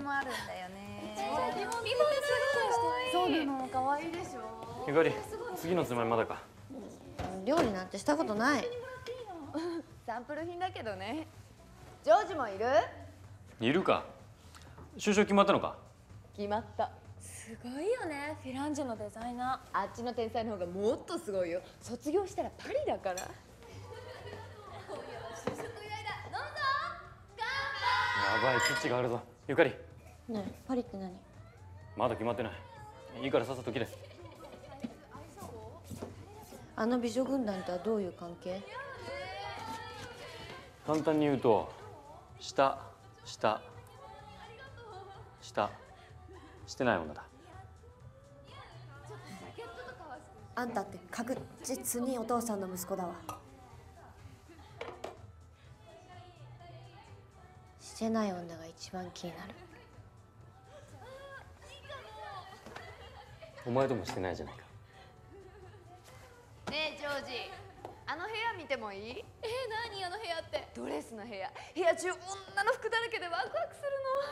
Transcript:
もあるんだよね。リボンそうなの。可愛いでしょ。ゆかり次のつまみまだか。料理なんてしたことない。サンプル品だけどね。ジョージもいる？いるか。就職決まったのか。決まった。すごいよね。フィランジェのデザイナあっちの天才の方がもっとすごいよ。卒業したらパリだから。やばいキッチがあるぞゆかり。ねえパリって何？まだ決まってない。いいからさっさと来て。あの美女軍団とはどういう関係？簡単に言うと下下下してない女だ。あんたって確実にお父さんの息子だわしてない女が一番気になる。お前ともしてないじゃないか。ねえジョージ。あの部屋見てもいい？え何？あの部屋って。ドレスの部屋。部屋中女の服だらけでワクワクするの